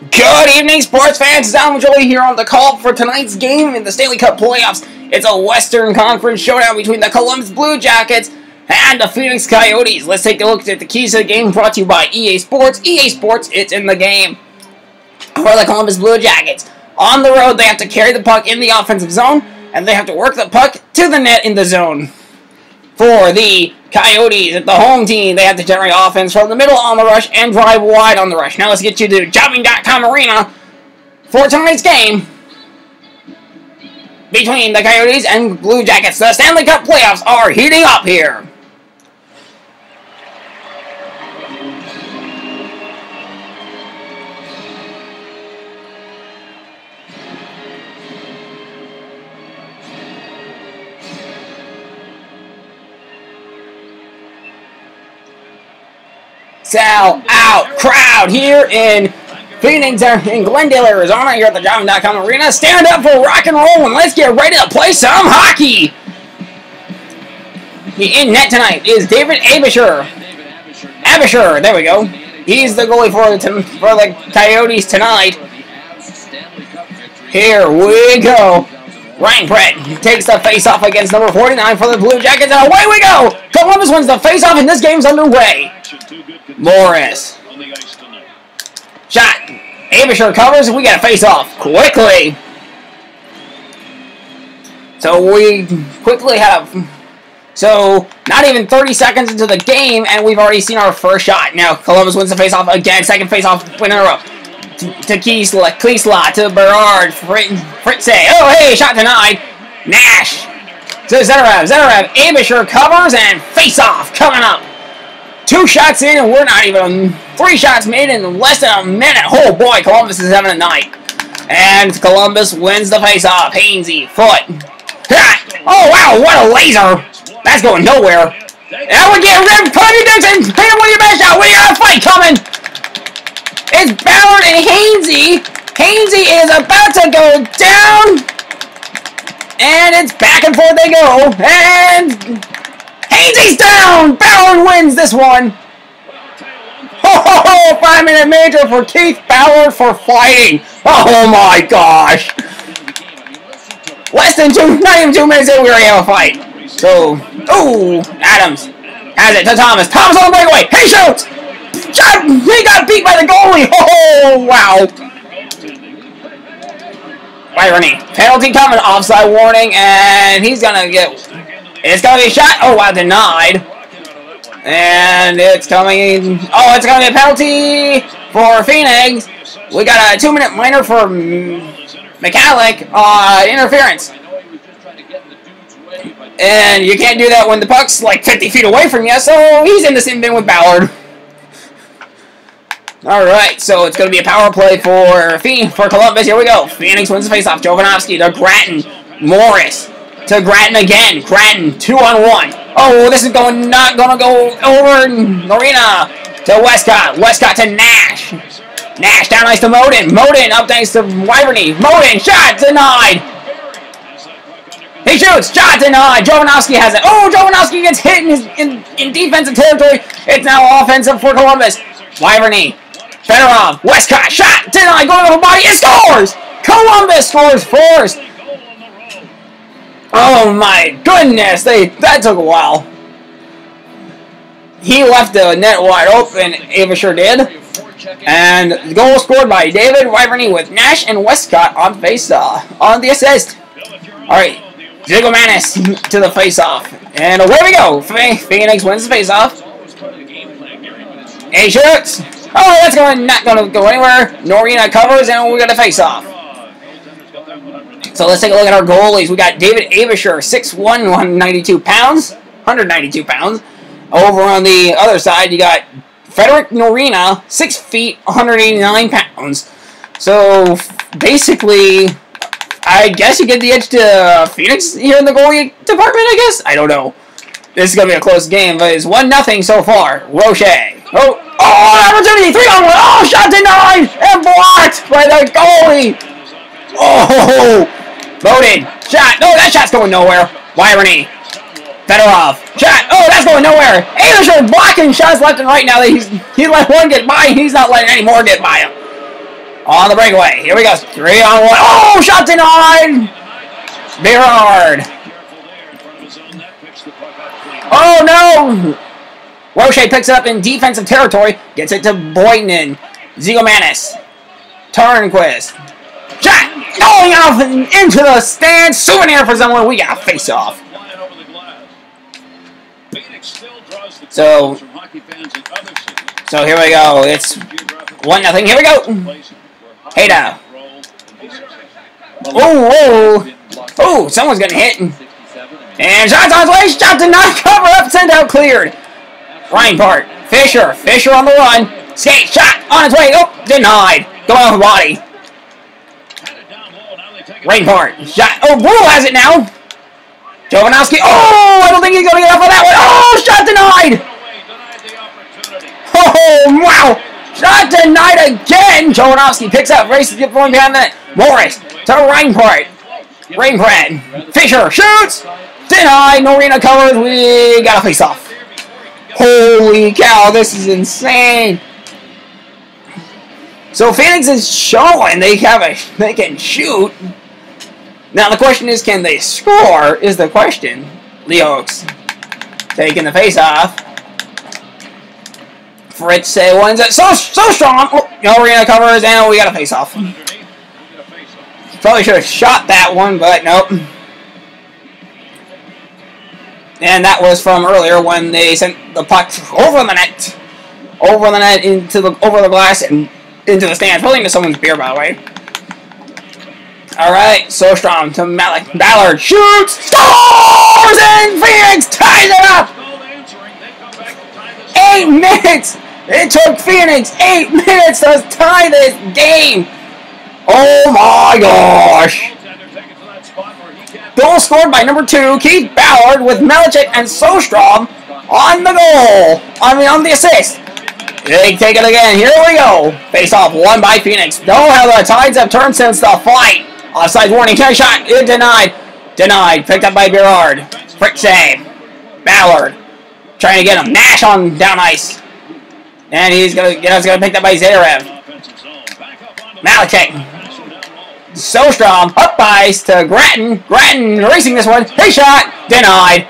Good evening, sports fans. It's Alan Jolie here on the call for tonight's game in the Stanley Cup playoffs. It's a Western Conference showdown between the Columbus Blue Jackets and the Phoenix Coyotes. Let's take a look at the keys to the game brought to you by EA Sports. EA Sports, it's in the game. For the Columbus Blue Jackets, on the road, they have to carry the puck in the offensive zone, and they have to work the puck to the net in the zone. For the Coyotes at the home team, they have to generate offense from the middle on the rush and drive wide on the rush. Now let's get you to Jobing.com Arena for tonight's game between the Coyotes and Blue Jackets. The Stanley Cup playoffs are heating up here. Sell out crowd here in Phoenix, uh, in Glendale, Arizona, here at the Jobing.com Arena. Stand up for rock and roll and let's get ready to play some hockey. The in net tonight is David Aebischer. Aebischer, there we go. He's the goalie for the, for the Coyotes tonight. Here we go. Ryan Brett takes the face-off against number 49 for the Blue Jackets, and away we go! Columbus wins the face-off, and this game's underway. Morris. Shot. Aebischer covers, and we got a face-off quickly. So we quickly have... So, not even 30 seconds into the game, and we've already seen our first shot. Now, Columbus wins the face-off again. Second face-off win in a row to Klesla, Klesla, to Berard, Fritsche. Oh, hey, shot denied. Nash to Zherdev. Zherdev, Aebischer covers and face off coming up. Two shots in, and we're not even three shots made in less than a minute. Oh boy, Columbus is having a night. And Columbus wins the face off. Hainsey, foot. Oh wow, what a laser! That's going nowhere. That would get ripped. Cody Dixon, your best shot. We got a fight coming. It's Ballard and Hainsey. Hainsey is about to go down. And it's back and forth they go. And Hainsey's down. Ballard wins this one. Oh, five minute major for Keith Ballard for fighting. Oh my gosh. Less than two, not even two minutes in, we already have a fight. So, ooh, Adams has it to Thomas. Thomas on the breakaway. He shoots. He got beat by the goalie! Oh, wow! Irony. Penalty coming, offside warning, and he's gonna get... It's gonna be shot! Oh, wow, denied. And it's coming... Oh, it's gonna be a penalty for Phoenix. We got a two-minute minor for Michalek, uh, interference. And you can't do that when the puck's like 50 feet away from you, so he's in the same bin with Ballard. Alright, so it's going to be a power play for for Columbus. Here we go. Phoenix wins the faceoff. Jovanovski to Gratton. Morris to Gratton again. Gratton, two on one. Oh, this is going not going to go over Marina to Westcott. Westcott to Nash. Nash down ice to Modin. Modin up thanks to Vyborny. Modin, shot denied. He shoots. Shot denied. Jovanovski has it. Oh, Jovanovski gets hit in, his, in, in defensive territory. It's now offensive for Columbus. Vyborny Fedorov, Westcott, shot, denied, going over body, it scores! Columbus scores first! Oh my goodness, they that took a while. He left the net wide open, Ava sure did. And the goal scored by David Vyborny with Nash and Westcott on face-off, on the assist. Alright, Zigomanis to the face off. And away we go! Phoenix wins the face off. He shoots! Oh, that's going not going to go anywhere. Norrena covers, and we got a face-off. So let's take a look at our goalies. We got David Aebischer, 6'1", 192 pounds, 192 pounds. Over on the other side, you got Frederick Norrena, 6 feet, 189 pounds. So basically, I guess you get the edge to Phoenix here in the goalie department, I guess? I don't know. This is going to be a close game, but it's 1 nothing so far. Roche. Oh, Oh, opportunity! Three on one! Oh, shot denied! And blocked by the goalie! Oh! Voted! Shot! No, that shot's going nowhere! Vyborny. Fedorov. Shot! Oh, that's going nowhere! Anderson blocking shots left and right now that he's he let one get by he's not letting any more get by him. On the breakaway. Here we go. Three on one. Oh, shot denied. Berard. Oh, no. Roche picks it up in defensive territory. Gets it to Boynton. Zigomanis. Turnquist. Shot. Going off into the stand. Souvenir for someone. We got a face off. So, so here we go. It's one nothing. Here we go. Hejda. Oh, oh, oh! Someone's getting hit. And shots on his way. Shot did not cover up. Send out cleared. Reinhardt. Fisher. Fisher on the run. Skate. Shot on its way. Oh, denied. Going on, body. Reinhardt. Shot. Oh, Bull has it now. Jovanovski. Oh, I don't think he's going to get off of that one. Oh, shot denied. Oh, wow. Shot denied again. Jovanovski picks up. Races get going behind that. Morris to Reinhardt. Reinhardt. Fisher shoots. Denied. Norrena covers. We got a face off. Holy cow, this is insane. So Phoenix is showing they have a they can shoot. Now the question is, can they score? Is the question. Leox taking the face off. Fritz say one's so so strong. Oh, Norrena covers and we got a face off. Probably should have shot that one, but nope. And that was from earlier when they sent the puck over the net. Over the net, into the over the glass, and into the stands. Probably into someone's beer, by the way. Alright, so strong to Malik. Ballard shoots, scores, and Phoenix ties it up! Eight minutes! It took Phoenix eight minutes to tie this game! Oh my gosh! Goal scored by number two, Keith Ballard, with Melichik and Sjostrom on the goal. I mean, on the assist. They take it again. Here we go. Face off, one by Phoenix. Know how the tides have turned since the fight. Offside warning. Carry shot. It denied. Denied. Picked up by Berard. Frick save. Ballard. Trying to get him. Nash on down ice. And he's gonna get us gonna picked up by Zherdev. Malichek so strong. Up ice to Gratton. Gratton racing this one. Hey shot. Denied.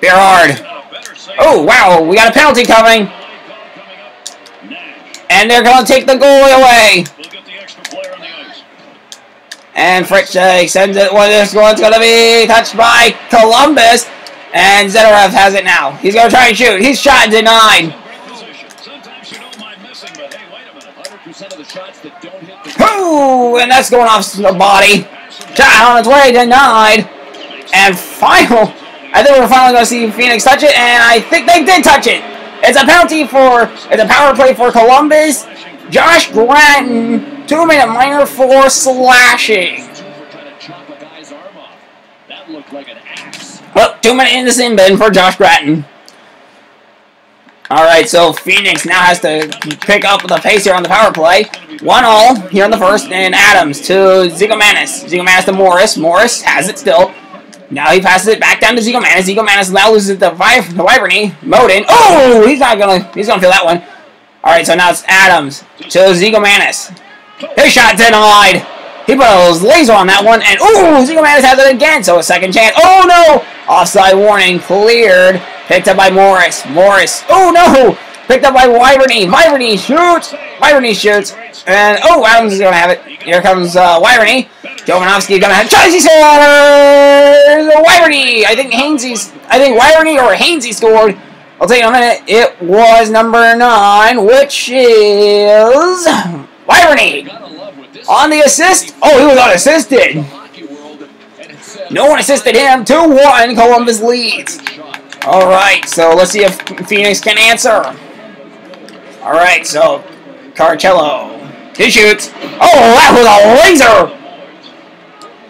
Berard. Oh, wow. We got a penalty coming. And they're going to take the goalie away. And Fritz sends it. Well, this one's going to be touched by Columbus. And Zherdev has it now. He's going to try and shoot. He's shot denied. And that's going off the body. Shot on its way, denied. And final, I think we're finally going to see Phoenix touch it, and I think they did touch it. It's a penalty for, it's a power play for Columbus. Josh Gratton, two-minute minor for slashing. Well, oh, two minute in the sin bin for Josh Gratton. Alright, so Phoenix now has to pick up the pace here on the power play. One all here in the first, and Adams to Zigomanis. Zigomanis to Morris. Morris has it still. Now he passes it back down to Zigomanis. Zigomanis now loses it to Vi the Vyborny. Modin. Oh, he's not gonna he's gonna feel that one. Alright, so now it's Adams to Zigomanis. His shot denied. He put a laser on that one, and oh, Zigomanis has it again, so a second chance. Oh no! Offside warning, cleared. Picked up by Morris. Morris. Oh, no! Picked up by Vyborny. Vyborny shoots. Vyborny shoots. And, oh, Adams is going to have it. Here comes uh, Vyborny. Jovanovski going to have Chelsea scores! Vyborny! I think Hainsey's, I think Vyborny or Hainsey scored. I'll tell you in a minute. It was number nine, which is Vyborny. On the assist. Oh, he was unassisted. No one assisted him. 2-1, Columbus leads. Alright, so let's see if Phoenix can answer. Alright, so Carcillo. He shoots. Oh, that was a laser!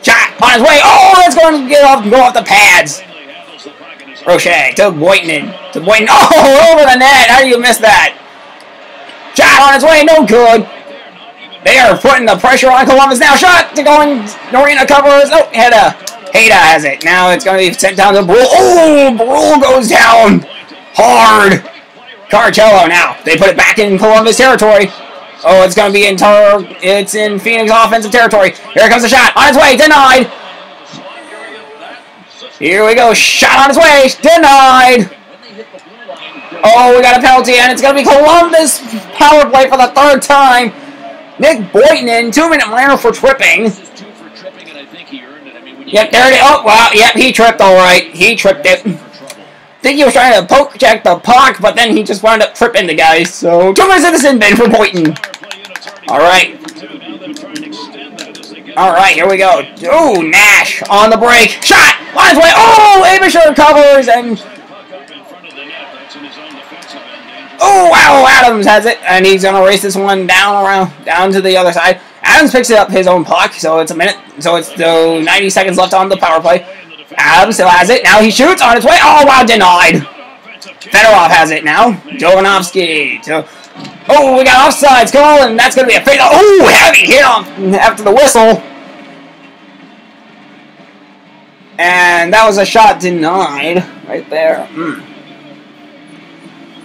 Shot on his way. Oh, that's going to get off go off the pads. Roche to Boynton. To Boynton. Oh, over the net. How do you miss that? Shot on its way. No good. They are putting the pressure on Columbus now. Shot to going. Norrena covers. Oh, had a Hejda has it. Now it's going to be sent down to Brule. Oh, Brule goes down hard. Carcillo now. They put it back in Columbus territory. Oh, it's going to be in tar it's in Phoenix offensive territory. Here comes the shot. On its way. Denied. Here we go. Shot on its way. Denied. Oh, we got a penalty, and it's going to be Columbus power play for the third time. Nick Boynton in two-minute minor for tripping. Yep, there it is. Oh, wow. Yep, he tripped all right. He tripped it. Think he was trying to poke check the puck, but then he just wound up tripping the guy. So, two minutes in the for Boynton. All right. All right, here we go. Oh, Nash on the break. Shot! On his way. Oh, Aebischer covers and... Oh, wow, Adams has it. And he's going to race this one down around down to the other side. Adams picks it up his own puck, so it's a minute. So it's the 90 seconds left on the power play. Adams still has it. Now he shoots on its way. Oh, wow, denied. Fedorov has it now. Jovanovski. Oh, we got offsides. Call, and that's going to be a fade. Oh, heavy hit on after the whistle. And that was a shot denied right there. Mm.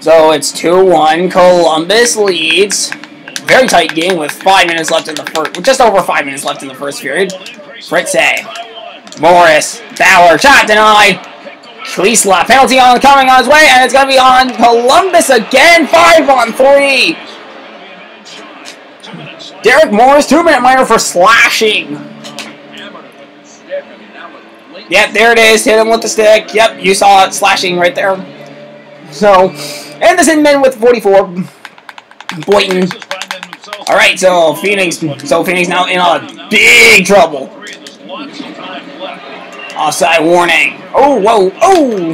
So it's 2-1. Columbus leads. Very tight game with five minutes left in the first, just over five minutes left in the first period. Fritsche, Morris, Bauer, shot denied. Klesla, penalty on coming on his way, and it's going to be on Columbus again. Five on three. Derek Morris, two-minute minor for slashing. Yep, there it is. Hit him with the stick. Yep, you saw it slashing right there. So, and the Sin Men with 44. Boynton all right, so Phoenix, so Phoenix now in a big trouble. Offside warning. Oh, whoa, oh!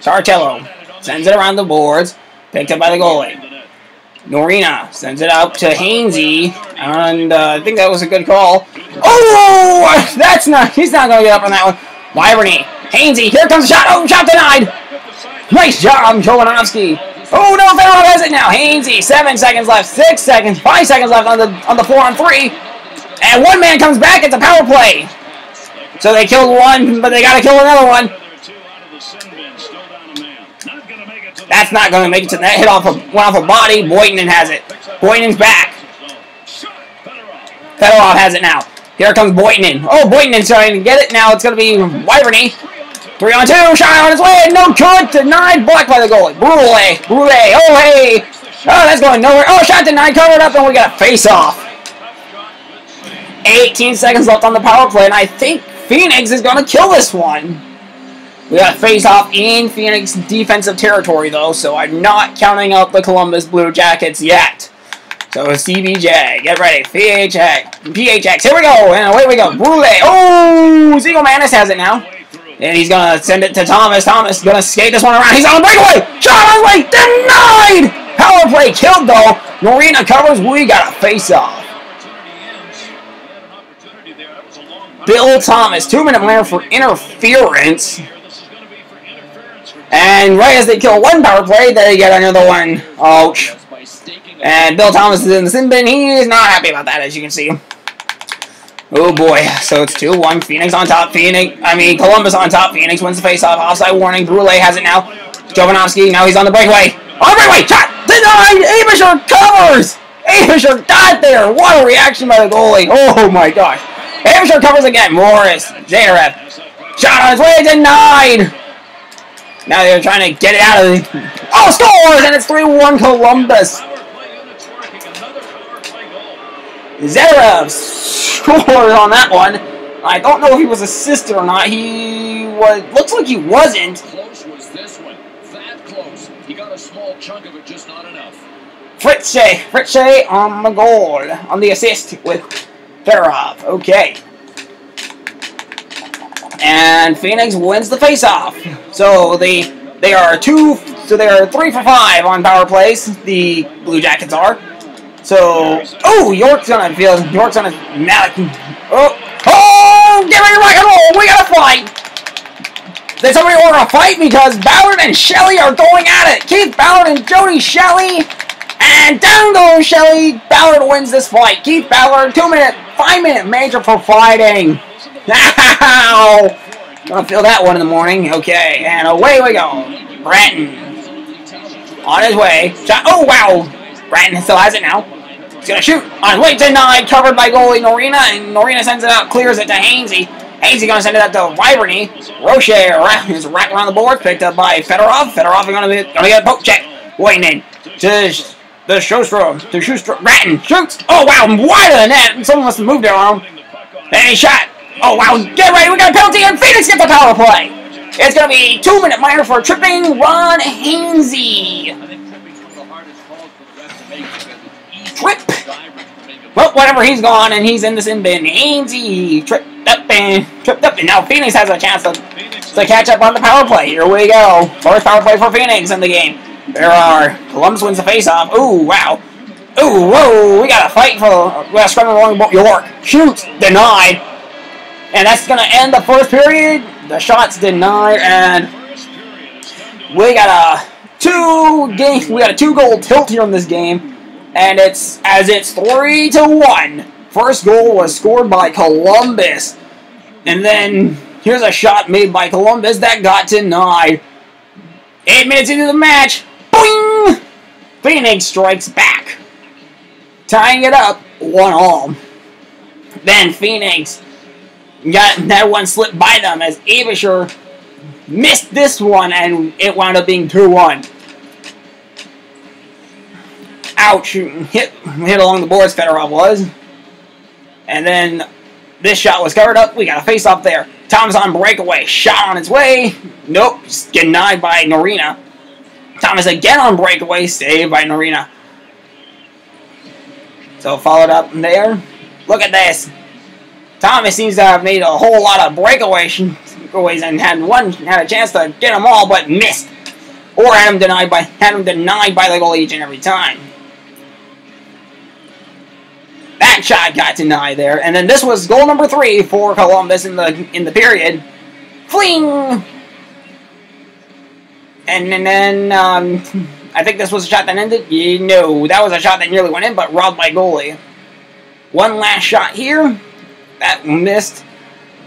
Carcillo sends it around the boards, picked up by the goalie. Norrena sends it out to Hainsey, and uh, I think that was a good call. Oh, that's not, he's not going to get up on that one. Vyborny, Hainsey, here comes the shot. Oh, shot denied. Nice job, Jovanovski. Oh no, Fedorov has it now. Hainsey, seven seconds left, six seconds, five seconds left on the on the four on three. And one man comes back, it's a power play. So they killed one, but they gotta kill another one. That's not gonna make it to that hit off a went off a body. Boynton has it. Boynton's back. Fedorov has it now. Here comes Boynton. Oh, Boynton's trying to get it. Now it's gonna be Vyborny. Three on two, shot on his way, no good, denied, blocked by the goalie. Brule, Brule, oh hey! Oh, that's going nowhere. Oh, shot denied, covered up, and we got a face-off. 18 seconds left on the power play, and I think Phoenix is going to kill this one. We got a face-off in Phoenix defensive territory, though, so I'm not counting out the Columbus Blue Jackets yet. So CBJ, get ready. PHX, PHX, here we go, and away we go. Brule, oh, Zigomanis has it now. And he's going to send it to Thomas. Thomas going to skate this one around. He's on the breakaway. Shot on way. Denied. Power play killed, though. Norrena covers. We got a face-off. Bill Thomas, two-minute minor for interference. And right as they kill one power play, they get another one. Ouch. And Bill Thomas is in the sin bin. He's not happy about that, as you can see. Oh boy, so it's 2-1. Phoenix on top. Phoenix, I mean, Columbus on top. Phoenix wins the faceoff. Offside warning. Brule has it now. Jovanovski, now he's on the breakaway. On the breakaway! Shot! Denied! Aebischer covers! Aebischer got there! What a reaction by the goalie. Oh my gosh. Aebischer covers again. Morris. Zherdev. Shot on his way. Denied! Now they're trying to get it out of the... Oh, scores! And it's 3-1 Columbus. Zherdev scored on that one. I don't know if he was assisted or not. He was looks like he wasn't. Close was this one. That close. He got a small chunk of it, just not enough. Fritsche, Fritsche on the goal, on the assist with Fedorov. Okay. And Phoenix wins the faceoff. So they they are two so they are three for five on power plays. The Blue Jackets are. So, oh, York's gonna feel, York's gonna, now, oh, oh, get ready to rock and roll, we gotta fight! Did somebody order a fight? Because Ballard and Shelley are going at it! Keith Ballard and Jody Shelley, and down goes Shelley, Ballard wins this fight. Keith Ballard, two minute, five minute major for fighting. Ow! Gonna feel that one in the morning, okay, and away we go. Bratton, on his way, oh wow! Ratton still has it now. He's gonna shoot on his way denied, covered by goalie Norrena, and Norrena sends it out, clears it to Hainsey. Hainsey gonna send it out to Vyborny. Roche is wrapped around the board, picked up by Fedorov. Fedorov gonna, be, gonna get a poke check. Waiting in to the Sjostrom. To Sjostrom. Ratton shoots. Oh wow, wide of the net. Someone must have moved their arm. Then he shot. Oh wow, get ready, we got a penalty, and Phoenix gets the power play. It's gonna be two minute minor for tripping Ron Hainsey. Trip. Well, whatever, he's gone, and he's in the sin bin. Hainsey tripped up and tripped up, and now Phoenix has a chance to, to catch up on the power play. Here we go. First power play for Phoenix in the game. There are Columbus wins the face-off. Ooh, wow. Ooh, whoa, we got a fight for we got a scrum along York. Shoots, denied. And that's gonna end the first period. The shots denied, and we got a two game we got a two goal tilt here in this game. And it's as it's three to one. First goal was scored by Columbus. And then here's a shot made by Columbus that got denied. Eight minutes into the match, boing! Phoenix strikes back, tying it up one all. Then Phoenix got that one slipped by them as Aebischer missed this one and it wound up being 2-1. Ouch! Hit hit along the boards. Fedorov was, and then this shot was covered up. We got a face off there. Thomas on breakaway. Shot on its way. Nope. Denied by Norrena. Thomas again on breakaway. Saved by Norrena. So followed up there. Look at this. Thomas seems to have made a whole lot of breakaways and had one had a chance to get them all, but missed, or had him denied by had him denied by the goal agent every time. That shot got denied there, and then this was goal number three for Columbus in the in the period. Fling! And, and then um, I think this was a shot that ended. Yeah, no, that was a shot that nearly went in, but robbed by goalie. One last shot here. That missed.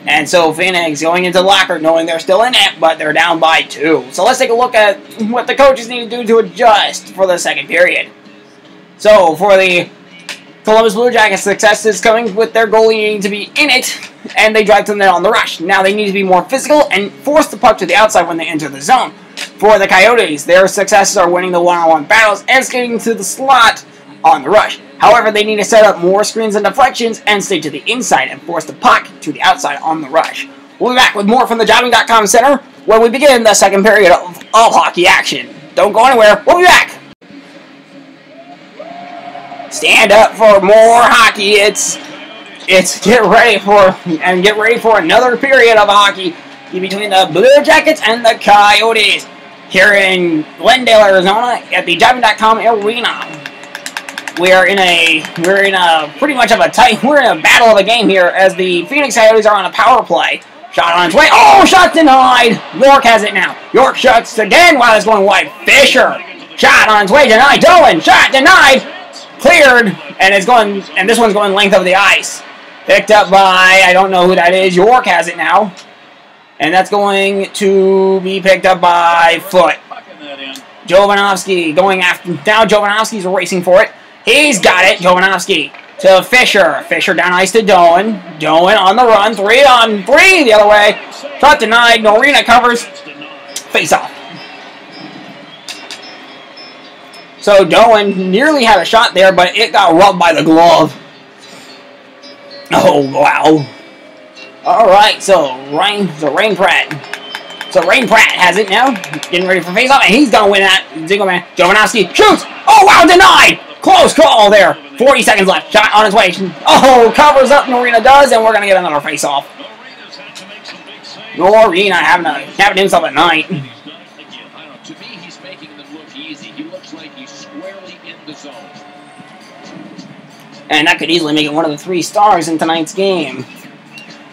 And so Phoenix going into locker knowing they're still in it, but they're down by two. So let's take a look at what the coaches need to do to adjust for the second period. So for the Columbus Blue Jackets success is coming with their goalie needing to be in it, and they drive to the net on the rush. Now they need to be more physical and force the puck to the outside when they enter the zone. For the Coyotes, their successes are winning the one-on-one battles and skating to the slot on the rush. However, they need to set up more screens and deflections and stay to the inside and force the puck to the outside on the rush. We'll be back with more from the Jobing.com Center when we begin the second period of, all hockey action. Don't go anywhere. We'll be back. Stand up for more hockey. It's it's get ready for and get ready for another period of hockey between the Blue Jackets and the Coyotes here in Glendale, Arizona at the Jobing.com Arena. We are in a we're in a pretty much of a tight we're in a battle of a game here as the Phoenix Coyotes are on a power play. Shot on its way. Oh, shot denied. York has it now. York shuts again while it's going wide. Fisher shot on its way denied. Dolan shot denied cleared, and it's going, and this one's going length of the ice. Picked up by, I don't know who that is, York has it now. And that's going to be picked up by Foote. Jovanovski going after, now Jovanovski's racing for it. He's got it, Jovanovski to Fisher. Fisher down ice to Doan. Doan on the run, three on three the other way. Shot denied, Norrena covers. Face off. So Doan nearly had a shot there, but it got rubbed by the glove. Oh, wow. Alright, so Rain, so Reinprecht. So Reinprecht has it now. Getting ready for face-off, and he's going to win that. Zingle Man. Jovanovski shoots. Oh, wow, denied. Close call there. 40 seconds left. Shot on his way. Oh, covers up Norrena does, and we're going to get another face-off. Norrena having, a, having himself a night. And that could easily make it one of the three stars in tonight's game.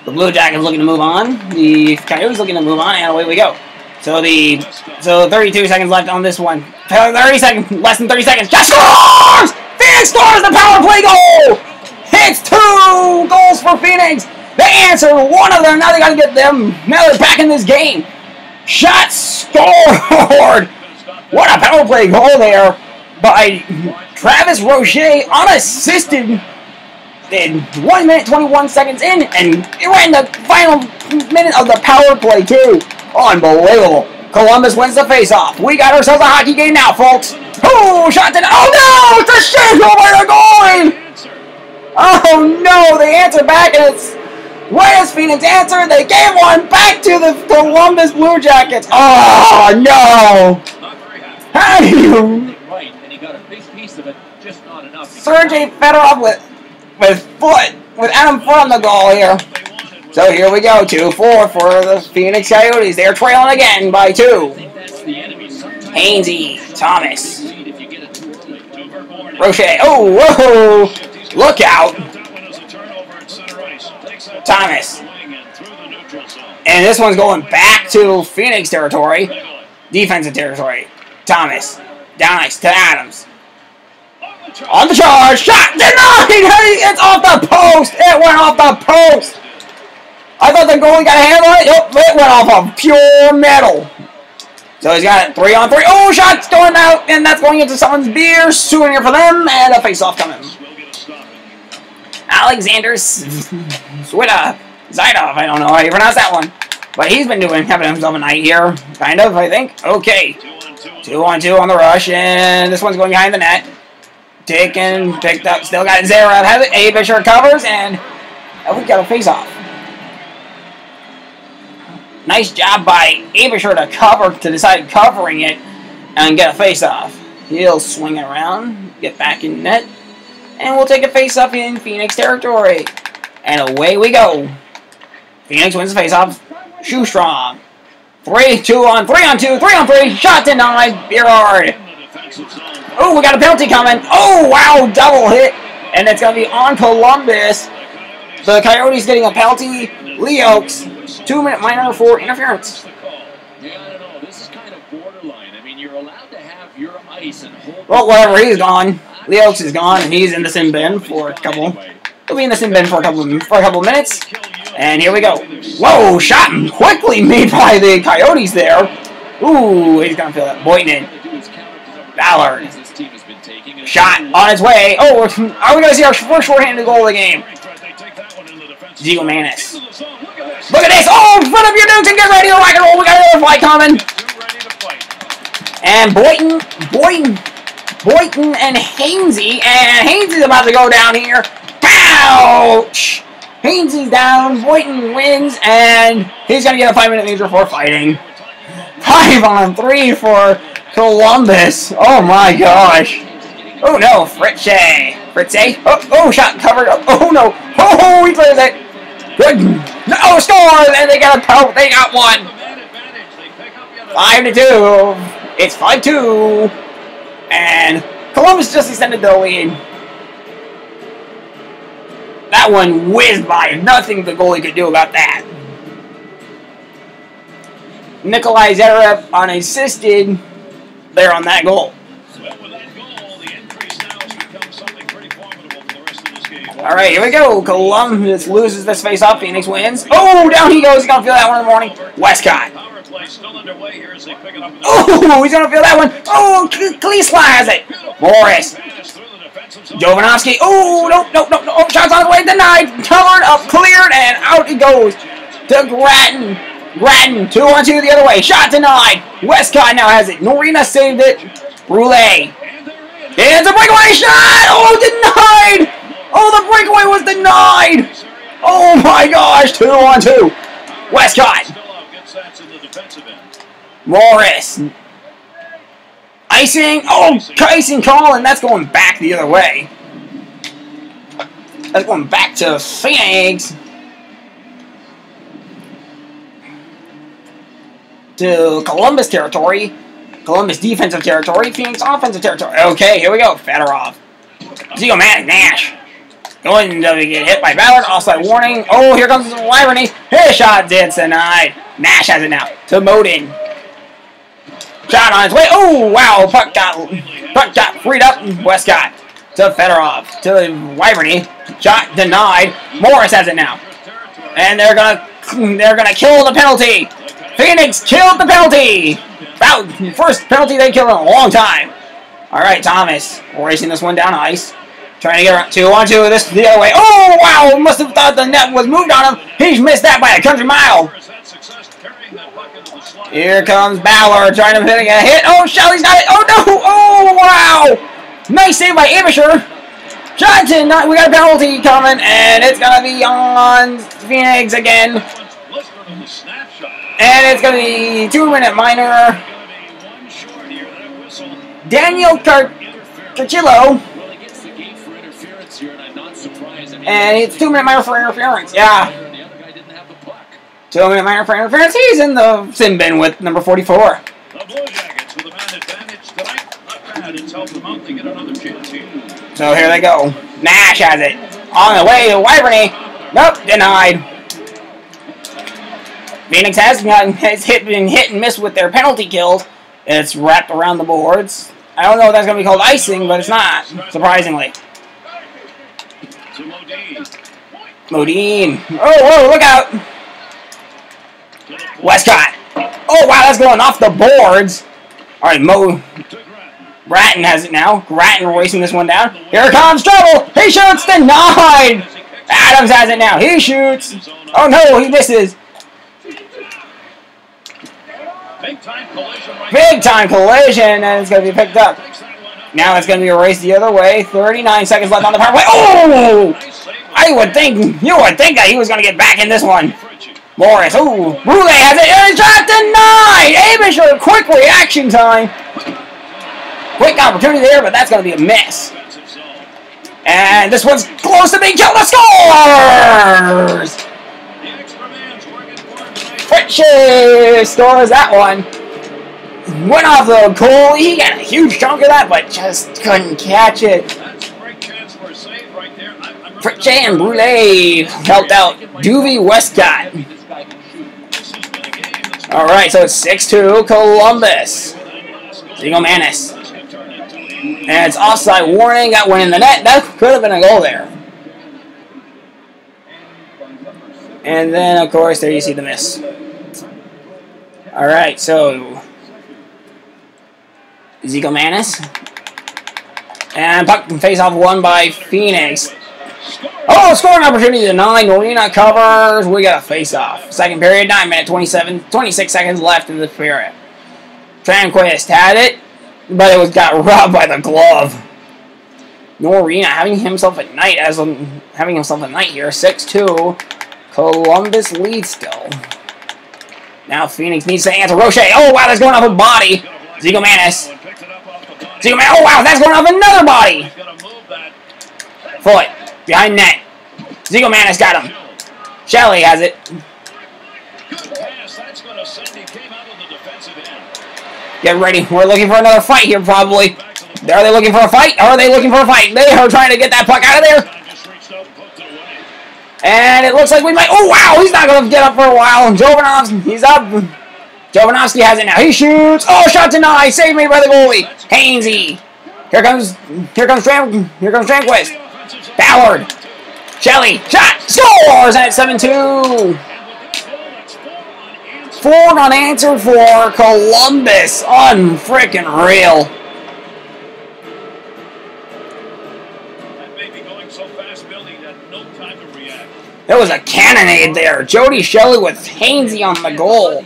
The Blue Jackets looking to move on. The Coyotes looking to move on, and away we go. So the so 32 seconds left on this one. 30 seconds, less than 30 seconds. Just scores! Phoenix scores the power play goal! It's two goals for Phoenix. They answered one of them. Now they got to get them. Now they're back in this game. Shot scored! What a power play goal there by Travis Rocher unassisted in 1 minute 21 seconds in and ran the final minute of the power play too. Unbelievable. Columbus wins the face-off. We got ourselves a hockey game now, folks. Oh, shot to... Oh, no! It's a shame by the goalie! Oh, no! They answer back, and it's... Where's Phoenix answered? They gave one back to the Columbus Blue Jackets. Oh, no! How do you... Right, and he got a big piece of it, just not enough. Sergey Fedorov with, with Foote, with Adam Foote on the goal here. So here we go, 2-4 for the Phoenix Coyotes. They're trailing again by two. think that's the enemy. Sometimes Hainsey, Thomas, lead if you get it too early. Rocher. Oh, whoa! Look out! Thomas. And this one's going back to Phoenix territory. Defensive territory. Thomas. Down ice to Adams. On the charge. Shot denied! It's off the post! It went off the post! I thought the goalie got a handle on it. Nope, it went off of pure metal. So he's got it three on three. Oh, shot's going out, and that's going into someone's beer. Souvenir for them, and a face-off coming. Alexander Swida Zaidov. I don't know how you pronounce that one. But he's been doing, having himself a night here. Kind of, I think. Okay. Two on two on the rush, and this one's going behind the net. Taken, picked up, still got Zherdev, has it. Aebischer covers, and we got a face off. Nice job by Aebischer to cover, to decide covering it, and get a face off. He'll swing it around, get back in net, and we'll take a face off in Phoenix territory. And away we go. Phoenix wins the face off. Sjostrom. Three, two on, three on two, three on three. Shot denied. Berard. Oh, we got a penalty coming. Oh, wow, double hit. And it's going to be on Columbus. The Coyotes getting a penalty. Lee Oaks, two minute minor for interference. Well, whatever, he's gone. Lee Oaks is gone, and he's in the sin bin for a couple. He'll be in the sin bin for a couple for a couple minutes. And here we go. Whoa, shot quickly made by the Coyotes there. Ooh, he's gonna feel that. Boynton. Ballard. This team has been taking and- Shot on its way. Oh, we're- we gonna see our first shorthanded goal of the game? Zigomanis. Look at this! Oh, put up your nukes and get ready to rock and roll. We got another flight coming. And Boynton, Boynton, Boynton and Hainsey, and Hainsey's about to go down here. Ouch! Hainsey's down, Boynton wins, and he's gonna get a five-minute major for fighting. Five on three for Columbus. Oh my gosh. Oh no, Fritsche. Fritsche. Oh, oh, shot covered. Oh, oh no. Oh, oh, he clears it. Good. No, score! And they got a pout. They got one. Five to two. It's five two. And Columbus just extended the lead. That one whizzed by. Nothing the goalie could do about that. Nikolai Zherdev unassisted there on that goal. All right, here we go. Columbus loses this face-off. Phoenix wins. Oh, down he goes. He's gonna feel that one in the morning. Westcott. Oh, he's gonna feel that one. Oh, Klesla has it. Morris. Jovanovski. Oh, no, no, no, no. Oh, shots on the way. Denied. Covered up, cleared, and out he goes to Gratton. Gratton, two on two the other way. Shot denied. Westcott now has it. Norrena saved it. Brule. It's a breakaway shot. Oh, denied. Oh, the breakaway was denied. Oh my gosh, two on two. Westcott. Morris. Icing. Oh, icing call, and that's going back the other way. That's going back to Phoenix. To Columbus territory. Columbus defensive territory. Phoenix offensive territory. Okay, here we go. Fedorov. Zio Nash. Going to get hit by Ballard. Offside warning. Oh, here comes Lyrony. His shot did denied. Nash has it now. To Modin. Shot on its way. Oh, wow. Puck got, puck got freed up. Westcott to Fedorov. To Vyborny. Shot denied. Morris has it now. And they're gonna they're gonna kill the penalty. Phoenix killed the penalty. About first penalty they killed in a long time. All right, Thomas racing this one down ice. Trying to get around two on two. This the other way. Oh wow! Must have thought the net was moved on him. He's missed that by a country mile. Here comes Bauer trying to hit a hit. Oh, Shelley's got it. Oh no! Oh wow! Nice save by Aebischer. Johnson, not, we got a penalty coming, and it's gonna be on Phoenix again. And it's gonna be two-minute minor. Daniel Car Carcillo. And it's two-minute minor for interference. Yeah. Two-minute minor for interference. He's in the sin bin with number 44. The man advantage them out another chance here. So here they go. Nash has it. On the way to Vyborny. Nope, denied. Phoenix has gotten has hit been hit and miss with their penalty kills. It's wrapped around the boards. I don't know if that's gonna be called icing, but it's not, surprisingly. To Modin. Modin. Oh, whoa, look out! The. Westcott. Oh wow, that's going off the boards. Alright, Mo To Gratton. Has it now. Gratton racing this one down. Here comes trouble. He shoots denied. Adams has it now. He shoots. Oh no, he misses. Big time collision Big time collision, and it's going to be picked up. Now it's going to be erased the other way. 39 seconds left on the power play. Oh! I would think, you would think that he was going to get back in this one. Morris, ooh, Brule has it, and it's shot denied! Aebischer, quick reaction time. Quick opportunity there, but that's going to be a miss. And this one's close to being. The scores! Fritsche scores that one. Went off the goal. He got a huge chunk of that, but just couldn't catch it. That's a great chance for a save right there. I'm, I'm really Fritsche and Brule helped out Duvie Westcott. This has been a game that's All right, so it's 6-2 Columbus. more than last. Zigomanis. This can turn into a- And it's offside warning. That went in the net. That could have been a goal there. And then, of course, there you see the miss. All right, so Zigomanis. And puck face off one by Phoenix. Oh, scoring opportunity to nine. Norrena covers. We got a face off. Second period, 9 minute 27, 26 seconds left in the period. Tranquist had it, but it was got robbed by the glove. Norrena having himself a night as um, having himself a night here. 6-2. Columbus leads still. Now Phoenix needs to answer. Roche. Oh wow, that's going off a body. Zigomanis. Zigomanis. Oh wow, that's going off another body. Foote behind net. Zigo has got him. Shelley has it. Get ready. We're looking for another fight here, probably. Are they looking for a fight? Are they looking for a fight? They are trying to get that puck out of there. And it looks like we might. Oh, wow. He's not going to get up for a while. Jovanovski, he's up. Jovanovski has it now. He shoots. Oh, shot denied. Saved me by the goalie. Hainsey. Here comes. Here comes Tran. Here comes Tranquist. Ballard. Shelley. Shot. Scores at 7 2. And with that goal, that's four unanswered. For Columbus. Unfreaking real. That may be going so fast, Billy, that no time to react. There was a cannonade there. Jody Shelley with Hainsey on the goal.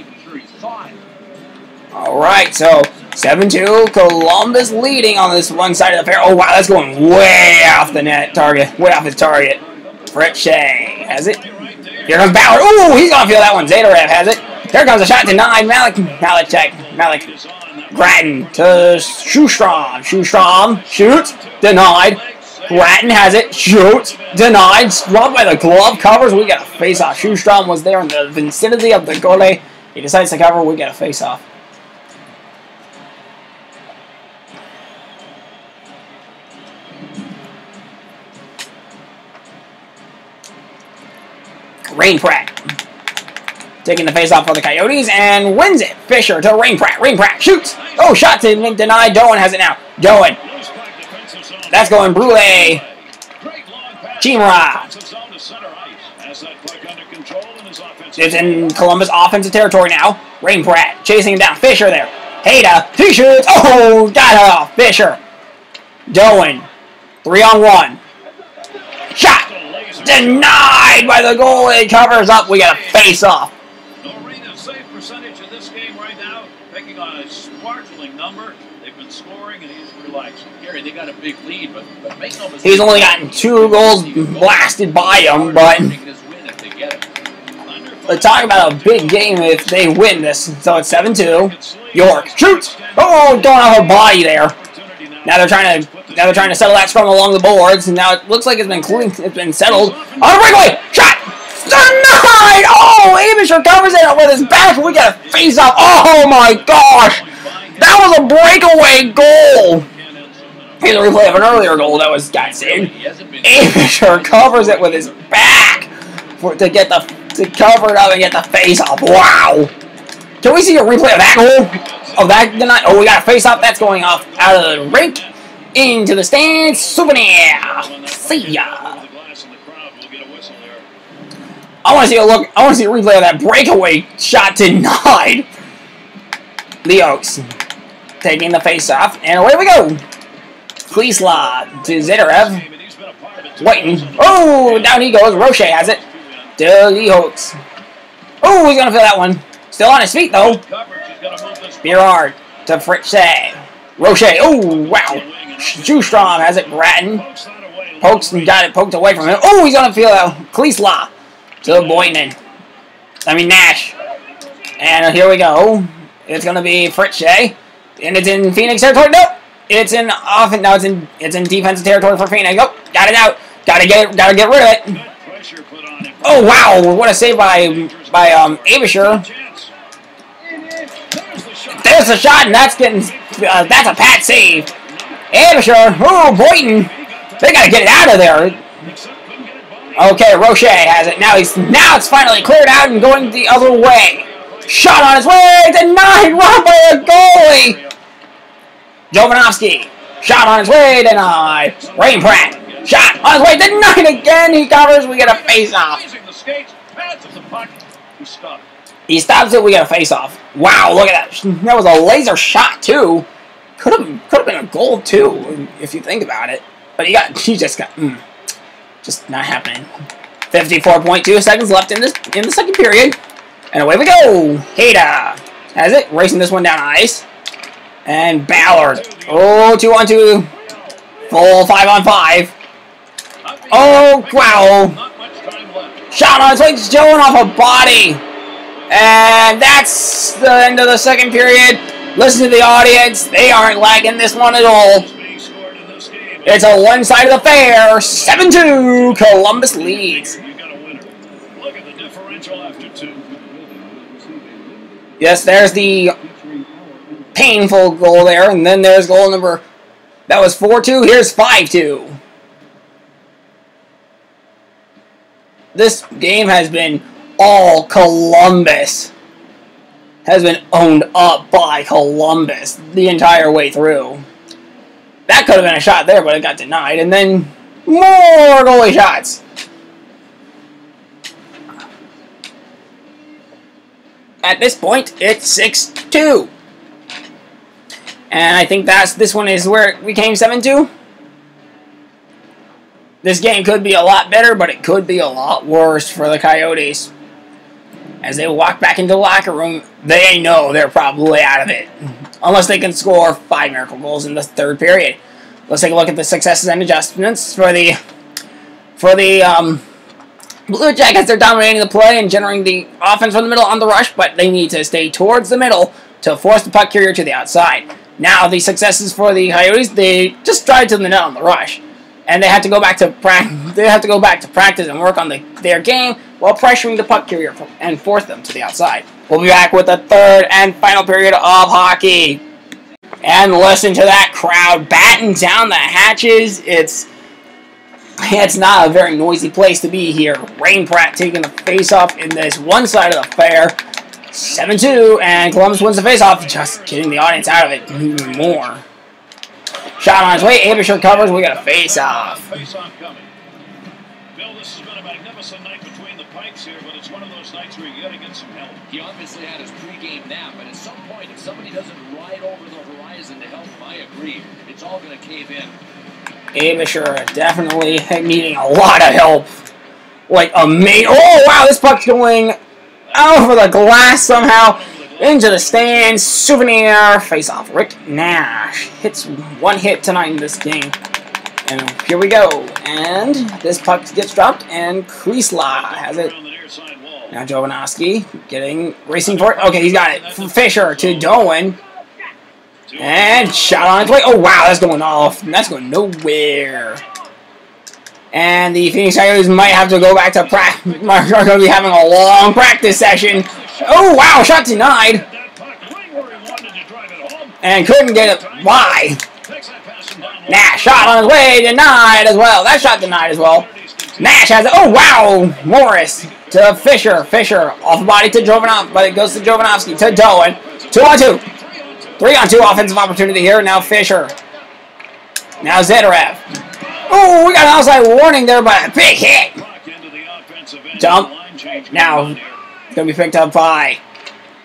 All right, so 7-2, Columbus leading on this one side of the fair. Oh, wow, that's going way off the net target, way off his target. Fritsche has it. Here comes Bauer. Ooh, he's gonna feel that one. Zherdev has it. Here comes a shot denied. Malik, Malicek, Malik, Gratton to Sjostrom. Sjostrom shoots, denied. Gratton has it, shoots, denied, robbed by the glove covers. We got a face off. Sjostrom was there in the vicinity of the goalie. He decides to cover. We get a face off. Reinprecht taking the face off for the Coyotes and wins it. Fisher to Reinprecht. Rain Pratt shoots. Oh, shot to denied. Doan has it now. Doan. That's going Brule. Great long pass. Chimera. Defensive zone to center ice. Has that puck under control in his offensive It's in Columbus offensive territory now. Reinprecht chasing him down. Fisher there. Hejda. He shoots. Oh, got it off. Fisher. Doan. Three on one. Shot. Denied by the goalie. Covers up. We got a face off. Arena's save percentage in this game right now, picking on a sparkling number. They've been scoring and he's relaxing. Gary, they got a big lead, but, but make no mistake. He's only gotten two goals blasted by him, but Let's talk about a big game if they win this. So it's 7-2. York shoots. Oh, don't have a body there. Now they're trying to now they're trying to settle that scrum along the boards, and now it looks like it's been clean, it's been settled. Oh, On a breakaway, shot, denied. Oh, Aebischer covers it with his back. We got a face off. Oh my gosh, that was a breakaway goal. Here's a replay of an earlier goal that was got in. He hasn't been. Aebischer covers it with his back for to get the to cover it up and get the face off. Wow! Can we see a replay of that goal? Of that tonight? Oh, we got a face off. That's going off out of the rink into the stands. Souvenir. See ya. I want to see a look. I want to see a replay of that breakaway shot denied. The Oaks taking the face off, and away we go. Klesla to Zherdev. Waiting. Oh, down he goes. Roche has it. To the Oaks. Oh, he's gonna feel that one. Still on his feet though. To. Berard to Fritz. Roche. Oh, wow. Sjostrom has it. Gratton Pokes and got it poked away from him. Oh, he's gonna feel that. Klesla to Boynton. I mean Nash. And here we go. It's gonna be Fritz. And it's in Phoenix territory. Nope. It's in off. No, it's in it's in defensive territory for Phoenix. Oh, got it out. Gotta get. Gotta get rid of it. Oh wow! What a save by by um Aebischer. There's a shot, and that's getting uh, that's a pat save. Aebischer. Oh Boynton. They gotta get it out of there. Okay, Roche has it. Now he's now it's finally cleared out and going the other way. Shot on his way, denied right by the goalie. Jovanovski. Shot on his way, denied. Reinprecht. Shot on his way, denied again. He covers. We get a face off. Raising the skates, pads of the puck. He. Stops it. We get a face off. Wow, look at that. That was a laser shot too. Could have could have been a goal too, if you think about it. But he got he just got mm, just not happening. Fifty-four point two seconds left in this in the second period, and away we go. Hejda has it, racing this one down ice, and Ballard. Oh, two on two, full five on five. Oh wow. Not much time left. Shot on its way, showing off a body. And that's the end of the second period. Listen to the audience. They aren't lagging this one at all. Is being scored in this game. It's a one-sided affair. 7-2. Columbus leads. You got a winner. Look at the differential after two. Yes, there's the painful goal there. And then there's goal number... That was 4-2. Here's 5-2. This game has been all Columbus. Has been owned up by Columbus the entire way through. That could have been a shot there, but it got denied. And then more goalie shots. At this point, it's 6-2. And I think that's this one is where we came 7-2. This game could be a lot better, but it could be a lot worse for the Coyotes. As they walk back into the locker room, they know they're probably out of it. Unless they can score five miracle goals in the third period. Let's take a look at the successes and adjustments for the for the um, Blue Jackets. They're dominating the play and generating the offense from the middle on the rush, but they need to stay towards the middle to force the puck carrier to the outside. Now the successes for the Coyotes, they just drive to the net on the rush and they have to go back to practice. They have to go back to practice and work on the, their game while pressuring the puck carrier and force them to the outside. We'll be back with the third and final period of hockey. And listen to that crowd batten down the hatches. It's it's not a very noisy place to be here. Reinprecht taking the face off in this one side of the fair. 7-2, and Columbus wins the face off, just getting the audience out of it even more. Shot on his way. Aebischer covers. We got a face off. Face off coming. Bill, this has been a magnificent night between the pipes here, but it's one of those nights where you got to get some help. He obviously had his pregame nap, but at some point, if somebody doesn't ride over the horizon to help him, I agree. It's all going to cave in. Aebischer definitely needing a lot of help. Like, amazing. Oh, wow, this puck's going over the glass somehow. Into the stands. Souvenir. Face off. Rick Nash hits one hit tonight in this game. And here we go. And this puck gets dropped, and Klesla has it. Now Jovanovski getting racing for it. Okay, he's got it. Fisher to Doan. And shot on its way. Oh wow, that's going off. That's going nowhere. And the Phoenix Coyotes might have to go back to practice. Are going to be having a long practice session. Oh wow, shot denied. And couldn't get it. Why? Nash shot on his way, denied as well. That shot denied as well. Nash has it. Oh, wow. Morris to Fisher. Fisher off the body to Jovanov, but it goes to Jovanovski to Doan. Two on two. Three on two offensive opportunity here. Now Fisher. Now Zherdev. Oh, we got an outside warning there, but a big hit. Jump. Now. Going on here. Going to be picked up by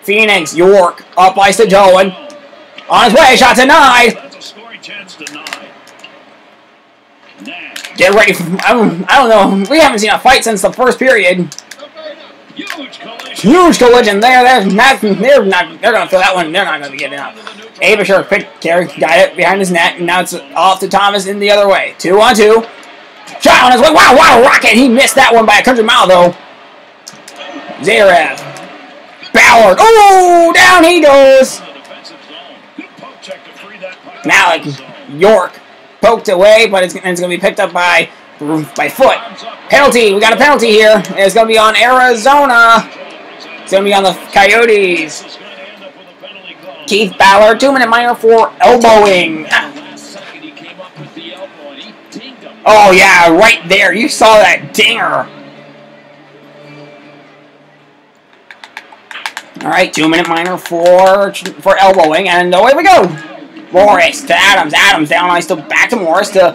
Phoenix. York. Up ice to Doan. On his way. Shot denied. That's a scoring chance denied. Nash. Get ready for. I don't, I don't know. We haven't seen a fight since the first period. Huge collision. Huge collision there. They're not. They're not. They're gonna throw that one. They're not gonna be getting out. Aebischer picked carry, got it behind his net, and now it's off to Thomas in the other way. Two on two. Shot on his way. Wow, wow, rocket. He missed that one by a country mile though. Zherdev. Ballard. Oh, down he goes. In the defensive zone. Good poke check to free that puck. Malik York poked away, but it's, it's gonna be picked up by by Foote. Penalty. We got a penalty here. It's gonna be on Arizona. It's gonna be on the Coyotes. This is going to end up with a penalty call. Keith Ballard, two minute minor for elbowing. Last second he came up with the elbow and he dinged him. Oh yeah, right there. You saw that dinger. All right, two minute minor for for elbowing, and away we go. Morris to Adams. Adams down ice to back to Morris to,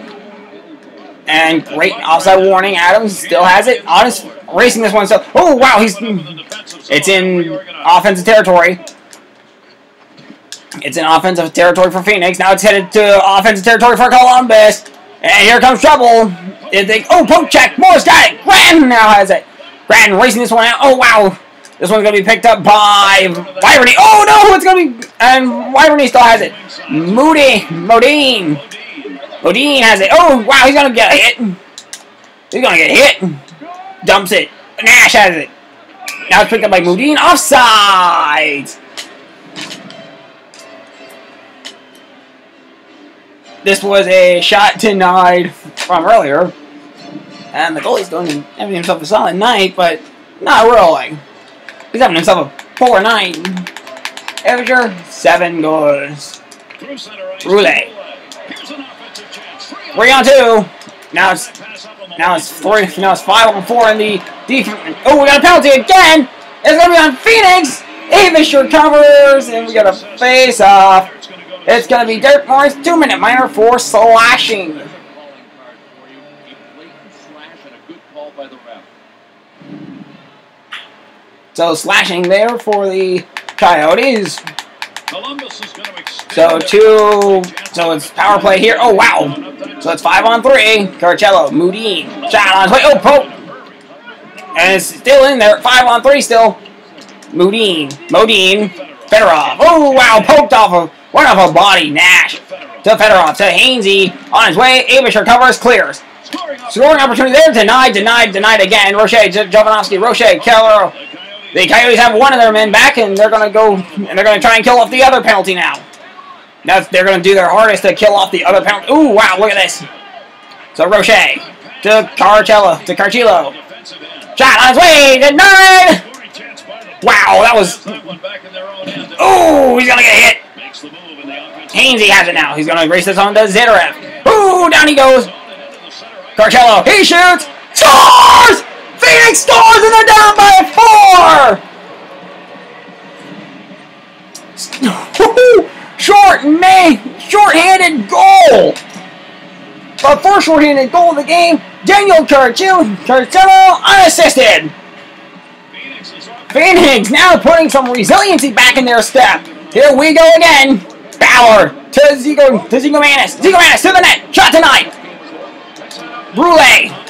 and great offside warning. Adams still has it on his racing this one. So oh wow, he's it's in offensive territory. It's in offensive territory for Phoenix. Now it's headed to offensive territory for Columbus. And here comes trouble. They oh, poke check. Morris got it. Gratton now has it. Gratton racing this one out. Oh, wow. This one's going to be picked up by Vyborny. Oh, no, it's going to be... And Vyborny still has it. Moody. Modin. Modin has it. Oh, wow, he's going to get hit. He's going to get hit. Dumps it. Nash has it. Now it's picked up by Modin. Offside. This was a shot denied from earlier. And the goalie's doing having himself a solid night, but not really. He's having himself a poor night. Average seven goals. Roulette. Three on two. Now it's now it's three. Now it's five on four in the defense. Oh, we got a penalty again. It's gonna be on Phoenix. Aebischer covers, and we got a face off. It's gonna be Derek Morris, two minute minor for slashing. There's a calling card for you. A blatant slash and a good call by the ref. So slashing there for the Coyotes. Columbus is going to extend So two. So it's power play here. Oh wow. So it's five on three. Carcillo, Modin, shot on his way. Oh poke, and it's still in there. Five on three still. Modin, Modin, Fedorov. Oh wow, poked off of one off a body. Nash to Fedorov to Hainsey on his way. Aebischer covers, clears. Scoring opportunity there. Denied, denied, denied again. Roche, Jovanovski, Roche, Keller. The Coyotes have one of their men back, and they're gonna go and they're gonna try and kill off the other penalty now. They're gonna do their hardest to kill off the other penalty. Ooh, wow! Look at this. So Roche to Carcillo to Carcillo. Shot on his way, the Wow, that was. Ooh, he's gonna get hit. Hainsey has it now. He's gonna race this on to Zherdev. Ooh, down he goes. Carcillo, he shoots, scores! Phoenix scores and they're down by four! Short man, short-handed goal! The first short-handed goal of the game, Daniel Carcillo unassisted. Phoenix now putting some resiliency back in their step. Here we go again. Ballard to Zigo to Zigomanis. Zigo Manis to the net. Shot tonight. Brule.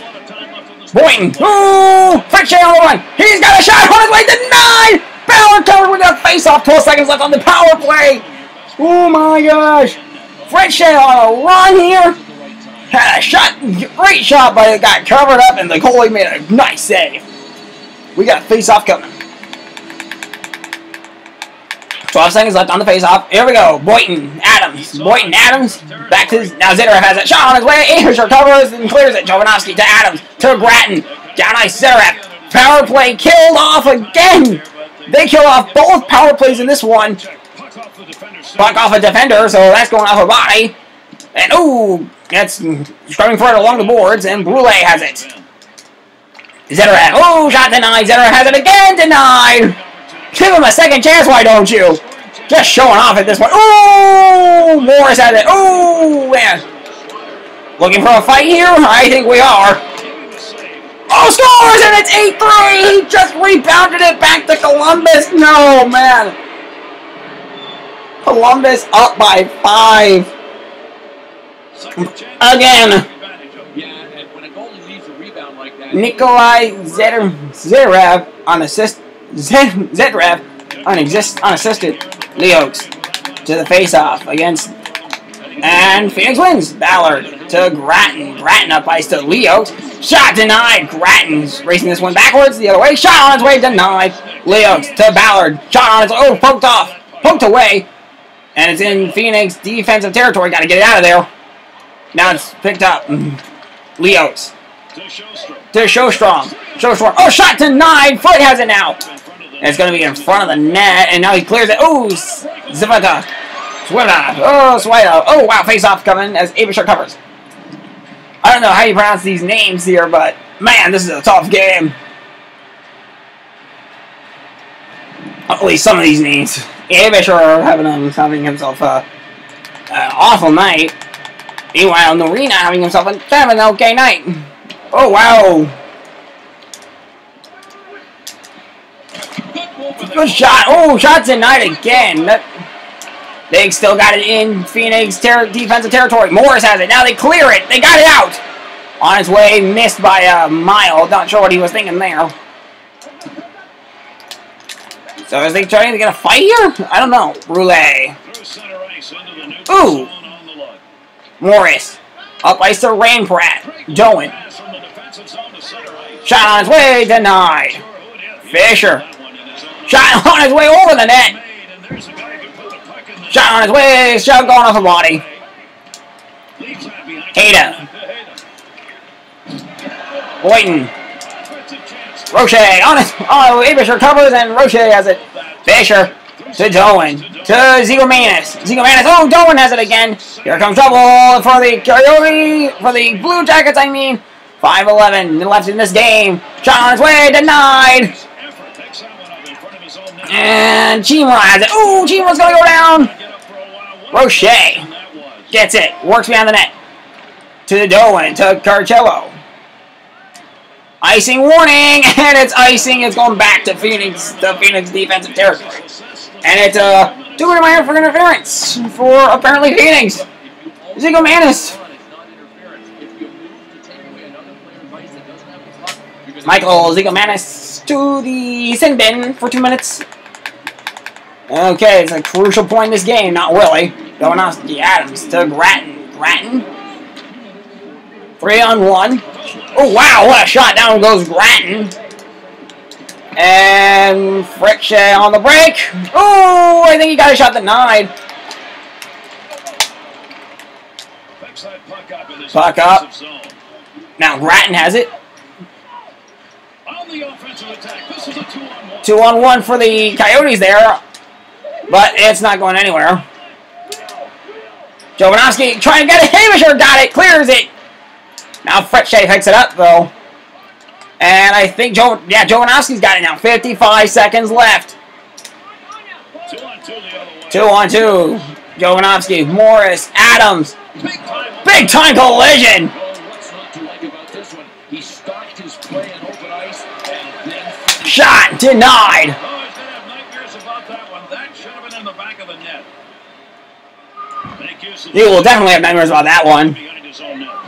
Boynton. Ooh! Shea on the run. He's got a shot on his way. Denied. Ballard covered with a face-off. 12 seconds left on the power play. Oh my gosh. Shea on a run here. Had a shot. Great shot, but it got covered up, and the goalie made a nice save. We got a face-off coming. 12 seconds left on the face-off. Here we go. Boynton, Adams. Boynton, Adams. Back to now. Zherdev has a shot on his way. Aebischer covers and clears it. Jovanovski to Adams to Gratton. Down ice. Zherdev. Power play killed off again. They killed off both power plays in this one. Puck off a defender, so that's going off a body. And ooh, that's scrubbing for it along the boards, and Brule has it. Zherdev, oh, shot denied. Zherdev has it again, denied. Give him a second chance, why don't you? Just showing off at this point. Ooh, Morris at it. Ooh, man. Looking for a fight here? I think we are. Oh, scores, and it's 8-3. He just rebounded it back to Columbus. No, man. Columbus up by five. Again. Nikolai Zherdev on assist. Zverev on exist unassisted. Leox to the face-off against and Phoenix wins. Ballard to Gratton. Gratton up ice to Leox. Shot denied. Gratton's racing this one backwards the other way. Shot on its way denied. Leox to Ballard. Shot on his oh poked off. Poked away. And it's in Phoenix defensive territory. Got to get it out of there. Now it's picked up. Mm. Leox To Sjostrom. to Sjostrom. Sjostrom. Oh, shot denied. Foote has it now. And it's going to be in front of the net. And now he clears it. Oh, Zvata. Swivda. Oh, Swida. Oh, wow. Face off coming as Aebischer covers. I don't know how you pronounce these names here, but man, this is a tough game. At least some of these names. Aebischer having, um, having himself a, a awful night. Meanwhile, Norrena having himself a an okay night. Oh, wow. Good shot. Oh, shot denied again. They still got it in Phoenix ter- defensive territory. Morris has it. Now they clear it. They got it out. On its way, missed by uh, a mile. Not sure what he was thinking there. So is they trying to get a fight here? I don't know. Neutral Ooh. Morris. Up ice to. Doan. To center ice. Shot on his way. Denied. Fisher. Shot on his way over the net. Shot on his way. Shot going off the body. Leaves that behind. Hayden. Boynton. Puts a chance. Roche on it. Oh, Aebischer covers and Roche has it. Fisher to Doan. To Zigomanis. Zigomanis. Oh, Doan has it again. Here comes trouble for the Coyote. For the Blue Jackets, I mean. 5-11 left in this game. Shot on his way. Denied. And Chimera has it. Ooh, Chimera's going to go down. Roche. Gets it. Works behind the net. To the Doan. To Carcillo. Icing warning, and it's icing. It's going back to Phoenix, the Phoenix defensive territory, and it's uh a minor for interference for apparently Phoenix. Zigomanis. Michael Zigomanis to the sin bin for two minutes. Okay, it's a crucial point in this game. Not really. Going off the Adams to Gratton. Gratton. Three on one. Oh wow, what a shot! Down goes Gratton. And Friction on the break. Oh, I think he got a shot denied. Puck up. Now Gratton has it. On. Two on one for the Coyotes there. But it's not going anywhere. Jovanovski trying to get it. Aebischer got it. Clears it. Now Fred Shea picks it up though. And I think Joe, yeah, Jovanovski's got it now. 55 seconds left. The other. Two on two. Jovanovski, Morris, Adams. Big time. Big time collision. Oh, what's not to like about this one? He stopped his play on open ice and then finished. Shot denied. Oh, he's gonna have nightmares about that one. That should have been in the back of the net. Make use of He will definitely have nightmares about that one.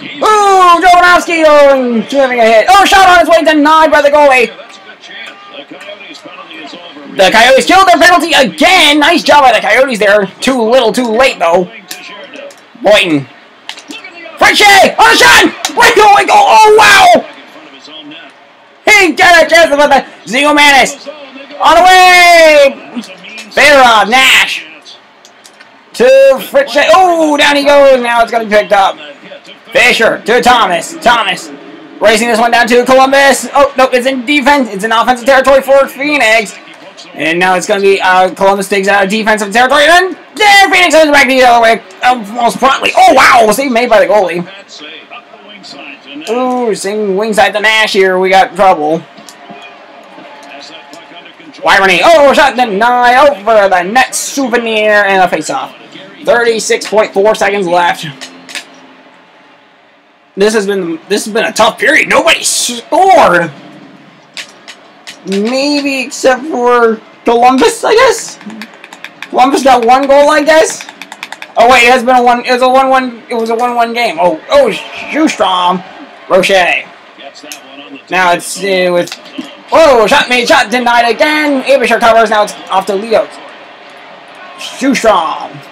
Ooh, Jovanovski oh, giving a hit. Oh, shot on his way denied by the goalie. A. The Coyotes killed their penalty again. Nice job by the Coyotes there. Too little, too late though. Other Frenchie on the shot. Wait, go, wait, go. Oh wow. He got a chance about the Zigomanis. On the way. A Farah, Nash. To Fritsche. Oh, down he goes. Now it's going to be picked up. Fisher to Thomas. Thomas racing this one down to Columbus. Oh, nope, it's in defense. It's in offensive territory for Phoenix. The And now it's going to be uh, Columbus takes out of defensive territory. And then there, Phoenix goes back the other way. Almost promptly. Oh, wow. Save made by the goalie. The. Ooh, seeing wing side to Nash here. We got trouble. Vyborny. Oh, shot denied over the net souvenir and a face-off. 36.4 seconds left. This has been this has been a tough period. Nobody scored. Maybe except for Columbus, I guess. Columbus got one goal, I guess. Oh wait, it has been a one. It was a one-one. It was a one-one game. Oh, oh, Sjostrom, Roche. Now it's uh, with. Whoa, shot made, shot denied again. Aebischer covers. Now it's off to Leo. Sjostrom.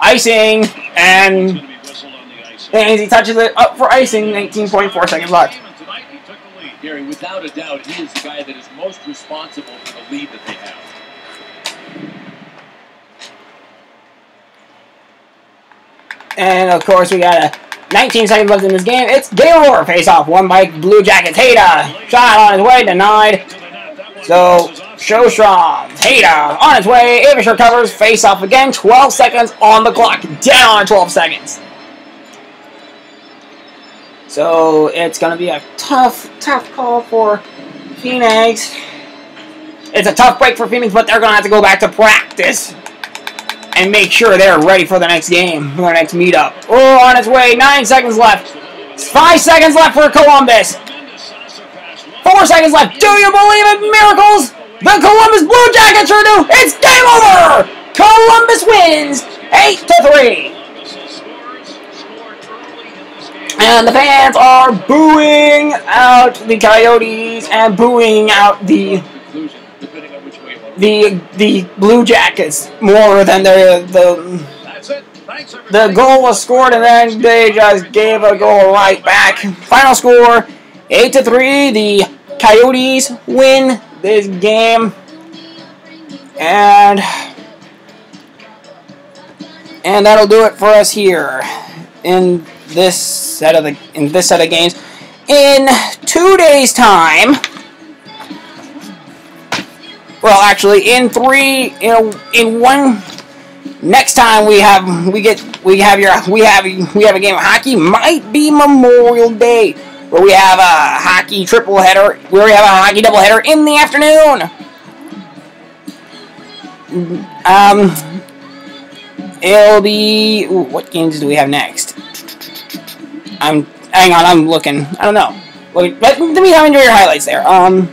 Icing and Going to be whistled on the ice. and he touches it up for icing. 19.4 seconds left. And tonight he took the lead. Gary, without a doubt, he is the guy that is most responsible for the lead that they have. And of course, we got a 19 seconds left in this game. It's game over. Face off. One by Blue Jackets. Hejda. Shot on his way. Denied. To the net. That one So, misses off. Sjostrom. Hejda uh, on its way. Aebischer covers. Face off again. 12 seconds on the clock. Down 12 seconds. So, it's going to be a tough, tough call for Phoenix. It's a tough break for Phoenix, but they're going to have to go back to practice and make sure they're ready for the next game, for the next meetup. Oh, on its way. Nine seconds left. Five seconds left for Columbus. Four seconds left. Do you believe it? Miracles! The Columbus Blue Jackets are new. It's game over. Columbus wins eight to three, and the fans are booing out the Coyotes and booing out the the the Blue Jackets more than the the the goal was scored and then they just gave a goal right back. Final score eight to three. The Coyotes win this game, and and that'll do it for us here in this set of the in this set of games. In two days' time. Well, actually, in three, know, in one next time we have we get we have your we have we have a game of hockey might be Memorial Day where we have a hockey triple header where we have a hockey double header in the afternoon. Um, it'll be ooh, what games do we have next? I'm hang on, I'm looking. I don't know. Wait, let, let me enjoy your highlights there. Um,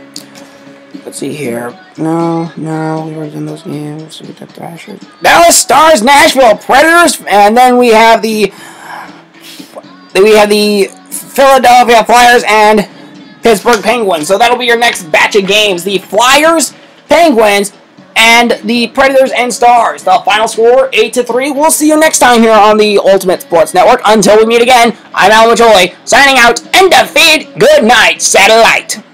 let's see here. No, no, we already in those games. We got Thrashers. Dallas Stars, Nashville Predators, and then we have the we have the Philadelphia Flyers and Pittsburgh Penguins. So that'll be your next batch of games. The Flyers, Penguins, and the Predators and Stars. The final score, 8 to 3. We'll see you next time here on the Ultimate Sports Network. Until we meet again, I'm Al Majoy, signing out, and defeat. Good night, satellite.